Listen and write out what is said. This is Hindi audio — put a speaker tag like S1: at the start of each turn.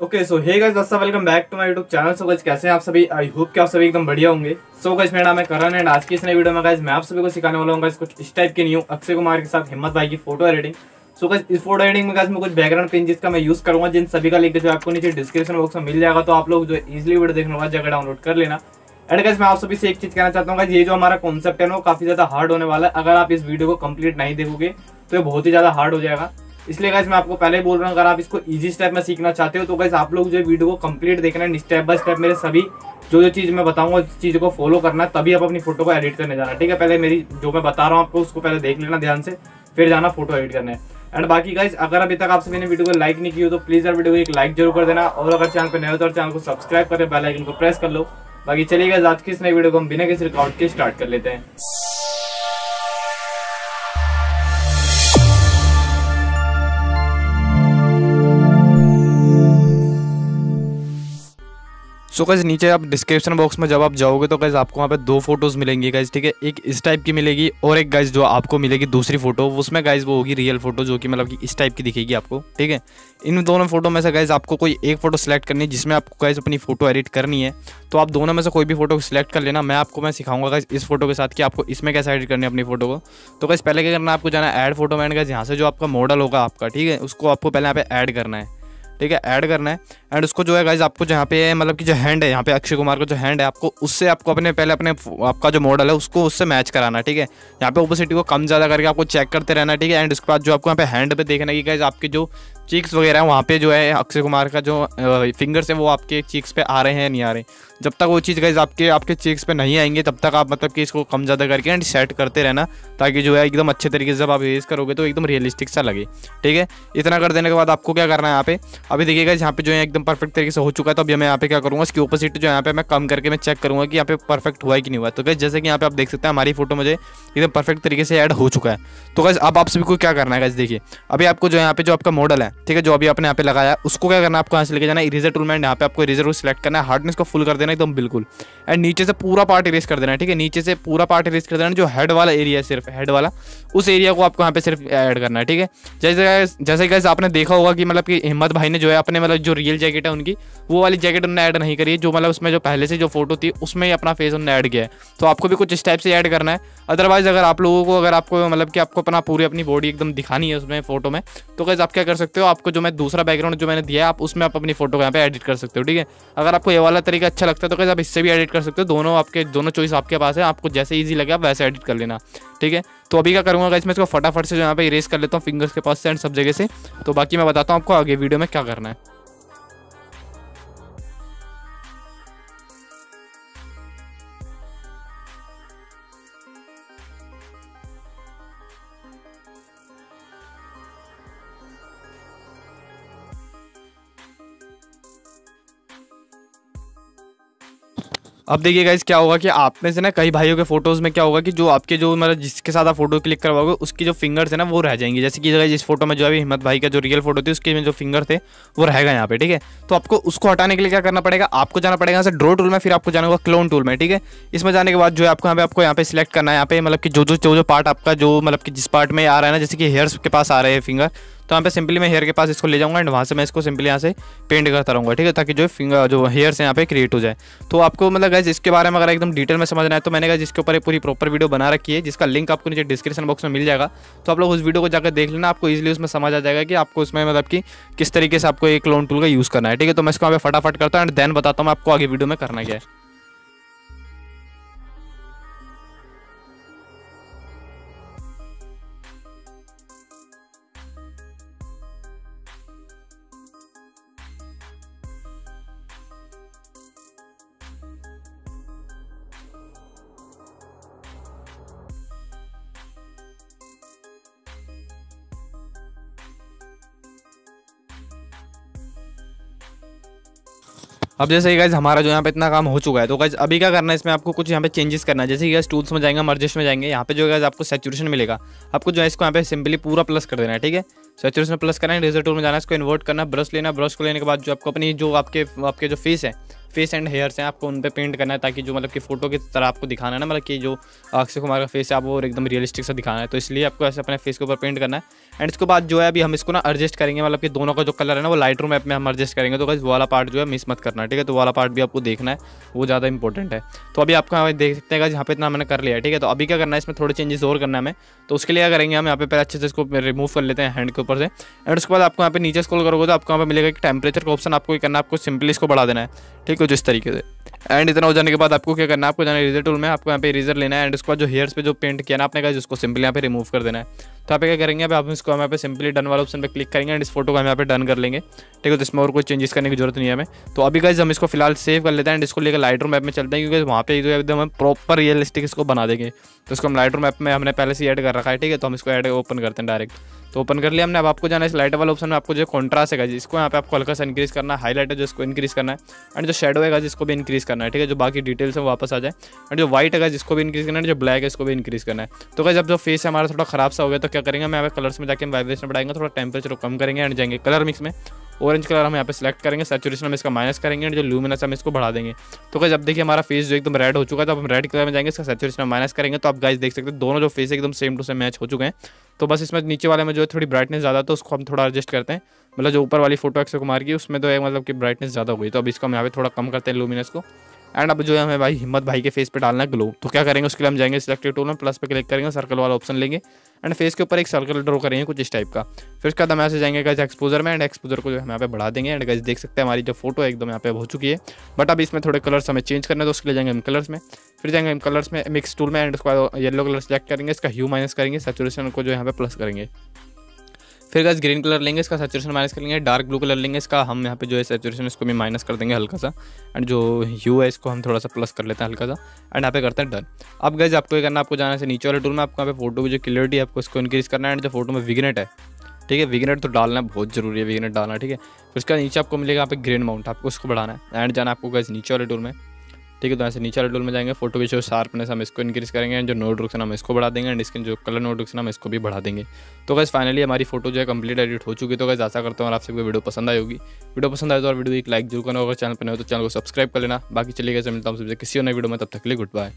S1: ओके सो हे गाइस दोस्तों welcome back to my YouTube channel so guys कैसे हैं आप सभी? आई होप कि आप सभी एकदम बढ़िया होंगे। सो गाइस मेरा नाम है करण एंड आज की इस नई वीडियो में गाइस मैं आप सभी को सिखाने वाला हूँ गाइस कुछ इस टाइप की न्यू अक्षय कुमार के साथ हिम्मत भाई की फ़ोटो एडिटिंग सो गाइस इस फ़ोटो एडिटिंग में गाइस मैं कुछ बैकग्राउंड पेन जिसका मैं यूज़ करूँगा, जिन सभी का लिंक जो आपको नीचे डिस्क्रिप्शन बॉक्स में मिल जाएगा तो आप लोग जो इजिली वीडियो देखने वाला जगह डाउनलोड कर लेना। एंड गाइस मैं आप सभी से एक चीज़ कहना चाहता हूँ ये जो हमारा कॉन्सेप्ट है ना, वो काफ़ी ज़्यादा हार्ड होने वाला है। अगर आप इस वीडियो को कंप्लीट नहीं देखोगे तो ये बहुत ही ज़्यादा हार्ड हो जाएगा। इसलिए गाइस मैं आपको पहले ही बोल रहा हूँ, अगर आप इसको इजी स्टेप में सीखना चाहते हो तो गाइस आप लोग जो वीडियो को कंप्लीट देखना है स्टेप बाय स्टेप मेरे सभी जो जो चीज़ मैं बताऊँगा, उस चीज़ को फॉलो करना तभी आप अपनी फ़ोटो को एडिट करने जाना ठीक है, पहले मेरी जो मैं बता रहा हूँ आपको, उसको पहले देख लेना ध्यान से, फिर जाना फ़ोटो एडिट करने। एंड बाकी गाइस अगर अभी तक आपसे मैंने वीडियो को लाइक नहीं की हो तो प्लीज़ यार वीडियो को एक लाइक ज़रूर कर देना। और अगर चैनल पर नए हो तो चैनल को सब्सक्राइब करें बेल आइकन को प्रेस कर लो। बाकी चलिए गाइस आज की इस नई वीडियो को हम बिना किसी रिकॉर्ड के स्टार्ट कर लेते हैं। सो so, नीचे आप डिस्क्रिप्शन बॉक्स में जब आप जाओगे तो कैसे आपको वहाँ पे दो फ़ोटोज़ मिलेंगी गाइज़ ठीक है? एक इस टाइप की मिलेगी और एक गाइज़ जो आपको मिलेगी दूसरी फ़ोटो उसमें गाइज़ वो होगी रियल फ़ोटो जो कि मतलब कि इस टाइप की दिखेगी आपको ठीक है? इन दोनों फ़ोटो में से गाइज़ आपको कोई एक फ़ोटो सेलेक्ट करनी है जिसमें आपको गाइज़ अपनी फ़ोटो एडिट करनी है। तो आप दोनों में से कोई भी फ़ोटो सेलेक्ट कर लेना। मैं आपको मैं सिखाऊँगा गाइज़ इस फ़ोटो के साथ कि आपको इसमें कैसे एडिट करनी है अपनी फ़ोटो को। तो गाइज़ पहले क्या करना आपको जाना ऐड फ़ोटो में गाइज़ यहाँ से जो आपका मॉडल होगा आपका ठीक है? उसको आपको पहले यहाँ पे ऐड करना है। ठीक है ऐड करना है। एंड उसको जो है गाइज़ आपको जहाँ पे मतलब कि जो हैंड है, यहाँ पे अक्षय कुमार का जो हैंड है, आपको उससे आपको अपने, पहले अपने आपका जो मॉडल है, उसको उससे मैच कराना ठीक है। यहाँ पे ओपोसिटी को कम ज़्यादा करके आपको चेक करते रहना ठीक है। एंड उसके बाद जो आपको यहाँ पे हैंड पे देखना कि गाइज़ आपके जो चीक्स वगैरह वहाँ पे जो है, अक्षय कुमार का जो फिंगर्स है, वो आपके चीक्स पे आ रहे हैं नहीं आ रहे। जब तक वो चीज़ गाइज़ आपके आपके चीक्स पे नहीं आएँगे, तब तक आप मतलब कि इसको कम ज़्यादा करके एंड सेट करते रहना, ताकि जो है, एकदम अच्छे तरीके से जब आप यूज़ करोगे तो एकदम रियलिस्टिक सा लगे, ठीक है। इतना कर देने के बाद आपको क्या करना है यहाँ पे? अभी देखिएगा यहाँ पे जो है एकदम परफेक्ट तरीके से हो चुका है तो अभी मैं यहाँ पे क्या करूँगा इसकी ओपोजिट जो यहाँ पे मैं कम करके मैं चेक करूँगा कि यहाँ पे परफेक्ट हुआ है कि नहीं हुआ तो गैस जैसे कि यहाँ पे आप देख सकते हैं, हमारी फ़ोटो मुझे एकदम परफेक्ट तरीके से ऐड हो चुका है। तो गैस अब आप सभी को क्या करना है गैस देखिए, अभी आपको जो यहाँ पे जो आपका मॉडल है, ठीक है, जो अभी आपने यहाँ पे लगाया, उसको क्या करना है, आपको यहाँ से लेके जाना है इरेजर टूल यहाँ पे आपको इरेजर सेलेक्ट करना है हार्डनेस को फुल कर देना एकदम बिल्कुल। एंड नीचे से पूरा पार्ट इरेज कर देना है, ठीक है, नीचे से पूरा पार्ट इरेज कर देना जो हेड वाला एरिया है, सिर्फ़ हेड वाला, उस एरिया को आपको यहाँ पे सिर्फ़ ऐड करना है, ठीक है। जैसे जैसे कैसे आपने देखा होगा कि मतलब कि हिम्मत भाई ने जो है अपने मतलब जो रियल जैकेट है उनकी, वो वाली जैकेट उन्होंने ऐड नहीं करी है। जो मतलब उसमें जो पहले से जो फ़ोटो थी, उसमें ही अपना फेस उन्होंने ऐड किया है। तो आपको भी कुछ इस टाइप से ऐड करना है। अदरवाइज़ अगर आप लोगों को, अगर आपको मतलब कि आपको अपना पूरी अपनी बॉडी एकदम दिखानी है उसमें फ़ोटो में तो कैसे आप क्या कर सकते हो, आपको जो मैं दूसरा बैकग्राउंड जो मैंने दिया है, आप उसमें आप अपनी फ़ोटो यहाँ पे एडिट कर सकते हो, ठीक है? अगर आपको ये वाला तरीका अच्छा लगता है तो कैसे आप इससे भी एडिट कर सकते हो। दोनों आपके, दोनों चॉइस आपके पास है। आपको जैसे ईजी लगे आप वैसे एडिट कर लेना। ठीक है? तो अभी क्या करूँगा इसमें इसको फटाफट से जो यहाँ पे इरेज कर लेता हूँ फिंगर्स के पास से एंड सब जगह से। तो बाकी मैं बताता हूँ आपको आगे वीडियो में क्या करना है। अब देखिए गाइज़ क्या होगा कि आप में से ना कई भाइयों के फ़ोटोज़ में क्या होगा कि जो आपके जो मतलब जिसके साथ आप फ़ोटो क्लिक करवाओगे, उसकी जो फिंगर्स है ना, वो रह जाएँगे। जैसे कि जिस फ़ोटो में जो अभी हिम्मत भाई का जो रियल फ़ोटो थी, उसके में जो फिंगर थे, वो रहेगा यहाँ पे, ठीक है? तो आपको उसको हटाने के लिए क्या करना पड़ेगा? आपको जाना पड़ेगा यहाँ से ड्रो टूल में, फिर आपको जाना होगा क्लोन टूल में, ठीक है? इसमें जाने के बाद जो है आपको यहाँ पे, आपको यहाँ पे सिलेक्ट करना है। यहाँ पे मतलब कि जो जो जो जो पार्ट आपका जो मतलब कि जिस पार्ट में आ रहा है ना, जैसे कि हेयर्स के पास आ रहे हैं फिंगर तो यहाँ पे सिंपली मैं हेयर के पास इसको ले जाऊँगा एंड वहाँ से मैं इसको सिंपली यहाँ से पेंट करता रहूँगा, ठीक है? ताकि जो फिंगर जो हेयर्स यहाँ पे क्रिएट हो जाए। तो आपको मतलब गैस इसके बारे में अगर एकदम डिटेल में समझना है तो मैंने कहा जिसके ऊपर पूरी प्रॉपर वीडियो बना रखी है, जिसका लिंक आपको नीचे डिस्क्रिप्शन बॉक्स में मिल जाएगा। तो आप लोग उस वीडियो को जाकर देख लेना, आपको इजिली उसमें समझ आ जाएगा कि आपको उसमें मतलब कि किस तरीके से आपको एक लोन टूल का यूज़ करना है, ठीक है? तो मैं इसको यहाँ पे फटाफट करता हूँ एंड देन बताता हूँ आपको आगे वीडियो में करना क्या है। अब जैसे गाइज़ हमारा जो यहाँ पे इतना काम हो चुका है तो गाइज़ अभी क्या करना है, इसमें आपको कुछ यहाँ पे चेंजेस करना है। जैसे गैस टूल्स में जाएँगे मर्जिश में जाएँगे, यहाँ पे जो है आपको सेचुरेशन मिलेगा। आपको जो है इसको यहाँ पे सिंपली पूरा प्लस कर देना है, ठीक है? सेचुरेशन प्लस करना है रेजर टूल में जाना है, इसको इन्वर्ट करना ब्रश लेना ब्रश को लेने के बाद जो आपको अपनी, जो आपके आपके जो फ़ीस है फेस एंड हेयर्स हैं आपको उन पर पेंट करना है ताकि जो मतलब कि फ़ोटो की तरह आपको दिखाना है ना मतलब कि जो अक्षय कुमार का फेस है, आप वो एकदम रियलिस्टिक से दिखाना है। तो इसलिए आपको ऐसे अपने फेस के ऊपर पेंट करना है। एंड इसके बाद जो है, अभी हम इसको ना एडजस्ट करेंगे मतलब कि दोनों का जो कलर है ना, वो लाइट रूम ऐप में हम एडजस्ट करेंगे। तो गाइस वाला पार्ट जो है मिस मत करना, ठीक है? तो वाला पार्ट भी आपको देखना है, वो ज़्यादा इंपॉर्टेंट है। तो अभी आपको देख सकते हैं यहाँ पे इतना मैंने कर लिया ठीक है? तो अभी क्या करना है, इसमें थोड़े चेंजेस और करना है हमें। तो उसके लिए क्या करेंगे हम, यहाँ पे पहले अच्छे से इसको रिमूव कर लेते हैं हैंड के ऊपर से। एंड उसके बाद आपको यहाँ पे नीचे स्कॉल करोगे तो आपको यहाँ पे मिलेगा कि टेम्परेचर का ऑप्शन आपको करना है, आपको सिंपली इसको बढ़ा देना है, ठीक है? जिस तरीके से। एंड इतना हो जाने के बाद आपको क्या करना है, आपको जाना है रिजर टूल में, आपको यहाँ पे रिजर लेना है एंड उसके बाद जो हेयर्स पे जो पेंट किया ना आपने कहा जिसको सिंपली यहाँ पे रिमूव कर देना है। तो यहाँ पे क्या करेंगे अभी आप इसको हम यहाँ पे सिंपली डन वाला ऑप्शन पे क्लिक करेंगे एंड इस फ़ोटो को हम यहाँ पे डन कर लेंगे। ठीक है तो इसमें और कोई चेंजेस करने की ज़रूरत नहीं है हमें। तो अभी गाइज़ हम इसको फ़िलहाल सेव कर लेते हैं एंड इसको लेकर लाइट रूम ऐप में चलते हैं क्योंकि वहाँ पे जो एकदम हम प्रॉपर रियलिस्टिक इसको बना देंगे। तो इसको हम लाइट रूम ऐप में हमने पहले से ऐड कर रखा है, ठीक है? तो हम इसको ऐड ओपन करते हैं डायरेक्ट तो ओपन कर लिया हमने। अब आपको जाना इस लाइट वाला ऑप्शन में, आपको जो कॉन्ट्रास्ट है जिसको यहाँ पे आपको हल्का सा इंक्रीज करना है। हाईलाइट है जिसको इंक्रीज करना है। एंड जो शेडो है जिसको भी इंक्रीज करना है, ठीक है? जो बाकी डिटेल्स है वापस आ जाए। एंड जो व्हाइट है जिसको भी इंक्रीज करना है। जो ब्लैक है, इसको भी इंक्रीज करना है। तो क्या जब जो फेस हमारा थोड़ा खराब सा हो गया तो क्या करेंगे मैं कलर्स में जाकर वाइब्रेशन बढ़ाएँगे, थोड़ा टेम्परेचर कम करेंगे एंड जाएँगे कलर मिक्स में। ऑरेंज कलर हम यहाँ पे सेलेक्ट करेंगे सेचुरेशन हम इसका माइनस करेंगे और जो लूमिनस हम इसको बढ़ा देंगे। तो क्या जब देखिए हमारा फेस जो एकदम रेड हो चुका है तो हम रेड कलर में जाएँगे, इसका सेचुरेशन माइनस करेंगे। तो आप गाइस देख सकते हैं, दोनों जो फेस एकदम सेम टू सेम मैच हो चुके हैं। तो बस इसमें नीचे वाले में जो है थोड़ी ब्राइटनेस ज़्यादा तो उसको हम थोड़ा एडजस्ट करते हैं। मतलब जो ऊपर वाली फ़ोटो अक्षय कुमार की, उसमें तो मतलब कि ब्राइटनेस ज़्यादा हो गई तो अब इसको हम यहाँ पे थोड़ा कम करते हैं लूमिनस को। एंड अब जो है हमें भाई हिम्मत भाई के फेस पे डालना है ग्लो तो क्या करेंगे, उसके लिए हम जाएँगे सिलेक्टेड टूल में प्लस पे क्लिक करेंगे सर्कल वाला ऑप्शन लेंगे। एंड फेस के ऊपर एक सर्कल ड्रॉ करेंगे कुछ इस टाइप का। फिर उसके बाद हम ऐसे जाएँगे गज एक्सपोजर में एंड एक्सपोजर को जो हम यहाँ पे बढ़ा देंगे। एंड गज देख सकते हैं हमारी जो फ़ोटो है एकदम यहाँ पे हो चुकी है। बट अब इसमें थोड़े कलर्स हमें चेंज करने तो उसके लिए जाएँगे हम कलर्स में। फिर जाएँगे हम कलर्स में मिक्स टूल में एंड उसके बाद येलो कलर सेलेक्ट करेंगे, इसका ह्यू माइनस करेंगे सेचुरेशन को जो यहाँ पे प्लस करेंगे। फिर गैस ग्रीन कलर लेंगे, इसका सेचुरेशन माइनस कर लेंगे डार्क ब्लू कलर लेंगे इसका, हम यहाँ पे जो है सेचुरेशन इसको भी माइनस कर देंगे हल्का सा एंड जो यू है इसको हम थोड़ा सा प्लस कर लेते हैं हल्का सा एंड यहाँ पे करते हैं डन अब गैस आपको ये करना आपको जाना से नीचे वाले टूल में, आपको यहाँ पे फ़ोटो की जो क्लियरिटी है, आपको इसको इंक्रीज करना है एंड जो फ़ोटो में विगनेट है, ठीक है विगनेट तो डालना बहुत ज़रूरी है विगनेट डालना, ठीक है। फिर उसका नीचे आपको मिलेगा यहाँ पे ग्रेन माउंट आपको उसको बढ़ाना है एंड जाना आपको गैस नीचे वाले टूल में। ठीक है तो ऐसे नीचे वाले टूल में जाएँगे, फ़ोटो की जो शार्पनेस हम इसको इंक्रीज करेंगे एंड जो नोट रुक्सन हम इसको बढ़ा देंगे एंड इसके जो कलर नोट रुक्सन हम इसको भी बढ़ा देंगे। तो गैस फाइनली हमारी फ़ोटो जो है कंप्लीट एडिट हो चुकी है तो गैस ऐसा करता हूँ आप सबको वीडियो पसंद आई होगी। वीडियो पसंद आए तो वीडियो एक लाइक ज़रूर करना अगर चैनल पर नहीं हो तो चैनल को सब्सक्राइब कर लेना। बाकी चलिए गए मिलता हूँ किसी और नई वीडियो में, तब तक लिए गुड बाय